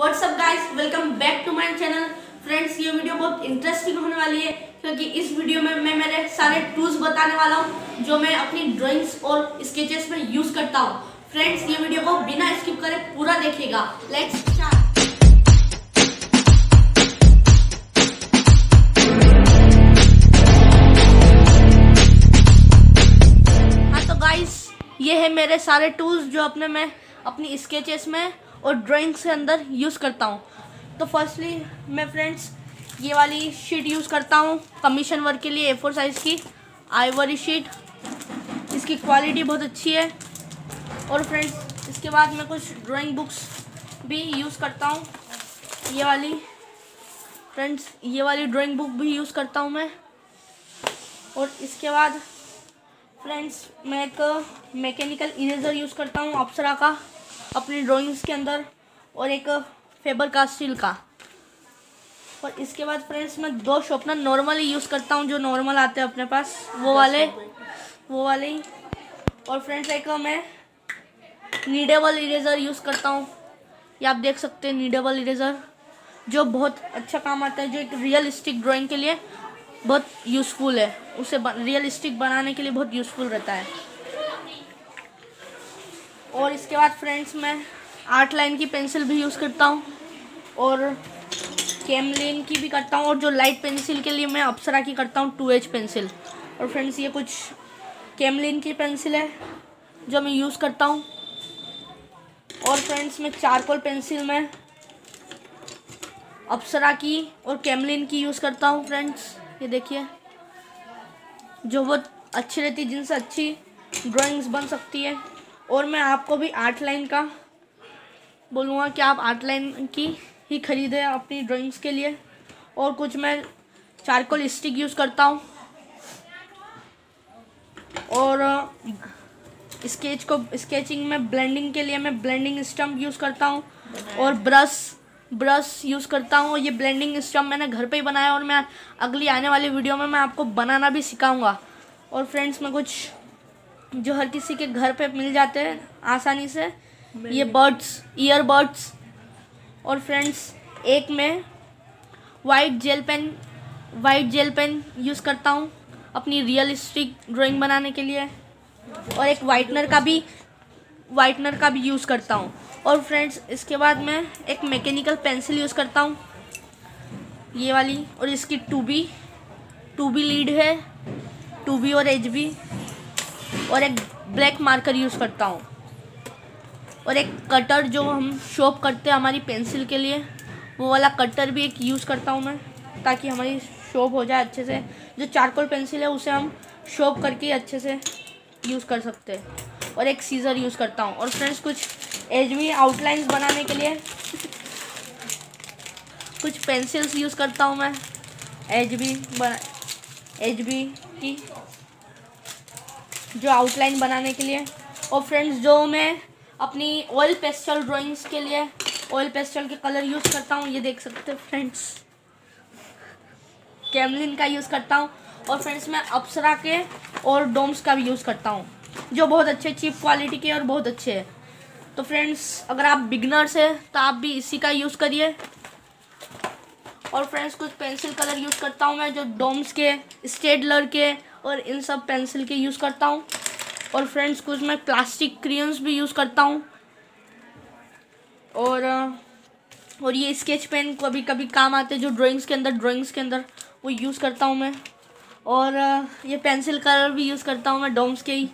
What's up guys welcome back to my channel friends ये video बहुत interesting होने वाली है, क्योंकि इस वीडियो में मैं मेरे सारे टूल्स बताने वाला हूँ, जो मैं अपनी ड्राइंग्स और स्केचेस में यूज़ करता हूँ। फ्रेंड्स ये वीडियो को बिना स्किप करे पूरा देखेगा लेट्स स्टार्ट ये है मेरे सारे टूल्स जो अपने मैं अपनी स्केचेस में और ड्राइंग्स के अंदर यूज़ करता हूँ। तो फर्स्टली मैं फ्रेंड्स ये वाली शीट यूज़ करता हूँ कमीशन वर्क के लिए ए फोर साइज़ की आईवरी शीट इसकी क्वालिटी बहुत अच्छी है। और फ्रेंड्स इसके बाद मैं कुछ ड्राइंग बुक्स भी यूज़ करता हूँ। ये वाली फ्रेंड्स ये वाली ड्राइंग बुक भी यूज़ करता हूँ मैं। और इसके बाद फ्रेंड्स मैं एक मैकेनिकल इरेज़र यूज़ करता हूँ, अप्सरा का। अपनी ड्राइंग्स के अंदर और एक फेबर का स्टील का। और इसके बाद फ्रेंड्स मैं दो शॉर्पनर नॉर्मली यूज़ करता हूँ, जो नॉर्मल आते हैं अपने पास। वो वाले वो वाले ही। और फ्रेंड्स एक मैं नीडेबल इरेज़र यूज़ करता हूँ। ये आप देख सकते हैं नीडेबल इरेज़र जो बहुत अच्छा काम आता है, जो एक रियलिस्टिक ड्राइंग के लिए बहुत यूज़फुल है। उसे रियलिस्टिक बनाने के लिए बहुत यूज़फुल रहता है। और इसके बाद फ्रेंड्स, मैं आर्ट लाइन की पेंसिल भी यूज़ करता हूँ और कैमलिन की भी करता हूँ और जो लाइट पेंसिल के लिए मैं अप्सरा की करता हूँ, टू एच पेंसिल। और फ्रेंड्स, ये कुछ कैमलिन की पेंसिल है जो मैं यूज़ करता हूँ। और फ्रेंड्स, मैं चारकोल पेंसिल में अप्सरा की और कैमलिन की यूज़ करता हूँ, फ्रेंड्स। ये देखिए, जो बहुत अच्छी रहती है, जिनसे अच्छी ड्राइंग्स बन सकती है। और मैं आपको भी आर्ट लाइन का बोलूँगा कि आप आर्ट लाइन की ही खरीदें अपनी ड्राइंग्स के लिए। और कुछ मैं चारकोल स्टिक यूज़ करता हूँ। और स्केच को स्केचिंग में ब्लेंडिंग के लिए मैं ब्लेंडिंग स्टम्प यूज़ करता हूँ। और ब्रश ब्रश यूज़ करता हूँ। ये ब्लेंडिंग स्टम्प मैंने घर पे ही बनाया और मैं अगली आने वाली वीडियो में मैं आपको बनाना भी सिखाऊँगा। और फ्रेंड्स मैं कुछ जो हर किसी के घर पे मिल जाते हैं आसानी से। ये बर्ड्स ईयर बर्ड्स और फ्रेंड्स एक में white gel pen white gel pen use करता हूँ अपनी रियलिस्टिक ड्राइंग बनाने के लिए। और एक वाइटनर का भी वाइटनर का भी यूज़ करता हूँ। और फ्रेंड्स इसके बाद मैं एक मैकेनिकल पेंसिल यूज़ करता हूँ। ये वाली और इसकी two B two B lead है टू बी और एच बी और एक ब्लैक मार्कर यूज़ करता हूँ। और एक कटर जो हम शॉप करते हैं हमारी पेंसिल के लिए, वो वाला कटर भी एक यूज़ करता हूँ मैं, ताकि हमारी शॉप हो जाए अच्छे से। जो चारकोल पेंसिल है, उसे हम शॉप करके अच्छे से यूज़ कर सकते हैं। और एक सीज़र यूज़ करता हूँ। और फ्रेंड्स कुछ एच बी आउटलाइंस बनाने के लिए कुछ पेंसिल्स यूज़ करता हूँ मैं। एच बी बना एच बी की जो आउटलाइन बनाने के लिए। और फ्रेंड्स जो मैं अपनी ऑयल पेस्टल ड्राइंग्स के लिए ऑयल पेस्टल के कलर यूज़ करता हूँ, ये देख सकते हैं फ्रेंड्स कैमलिन का यूज़ करता हूँ और फ्रेंड्स मैं अप्सरा के और डोम्स का भी यूज़ करता हूँ, जो बहुत अच्छे चीप क्वालिटी के और बहुत अच्छे हैं। तो फ्रेंड्स अगर आप बिगनर्स हैं तो आप भी इसी का यूज़ करिए। और फ्रेंड्स कुछ पेंसिल कलर यूज़ करता हूँ मैं, जो डोम्स के स्टेडलर के और इन सब पेंसिल के यूज़ करता हूँ। और फ्रेंड्स, कुछ मैं प्लास्टिक क्रियंस भी यूज़ करता हूँ। और और ये स्केच पेन कभी कभी काम आते हैं, जो ड्राइंग्स के अंदर ड्राइंग्स के अंदर, वो यूज़ करता हूँ मैं। और ये पेंसिल कलर भी यूज़ करता हूँ मैं डोम्स के ही।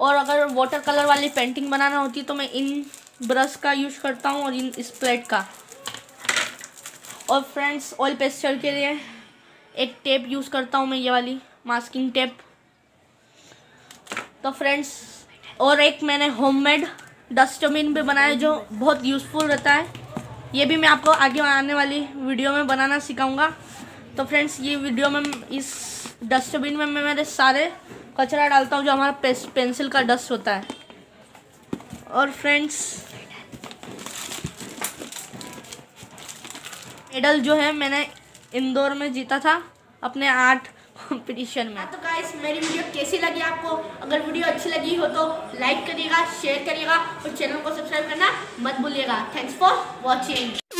और अगर वाटर कलर वाली पेंटिंग बनाना होती है तो मैं इन ब्रश का यूज़ करता हूँ और इन स्प्लेट का। और फ्रेंड्स ऑयल पेस्टर के लिए एक टेप यूज़ करता हूँ मैं ये वाली मास्किंग टेप तो फ्रेंड्स और एक मैंने होममेड डस्टबिन भी बनाया जो बहुत यूज़फुल रहता है. ये भी मैं आपको आगे आने वाली वीडियो में बनाना सिखाऊँगा. तो फ्रेंड्स ये वीडियो में, इस डस्टबिन में मैं मेरे सारे कचरा डालता हूँ जो हमारा पेंसिल का डस्ट होता है. और फ्रेंड्स मेडल जो है मैंने इंदौर में जीता था अपने आर्ट कॉम्पिटिशन में। तो गाइस मेरी वीडियो कैसी लगी आपको? अगर वीडियो अच्छी लगी हो तो लाइक करिएगा शेयर करिएगा और चैनल को सब्सक्राइब करना मत भूलिएगा। Thanks for watching